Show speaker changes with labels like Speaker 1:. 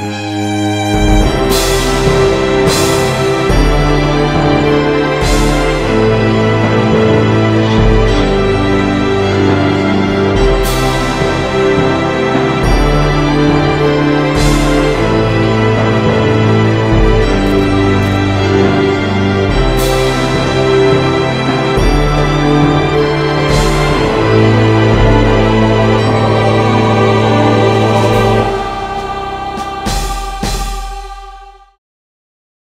Speaker 1: Música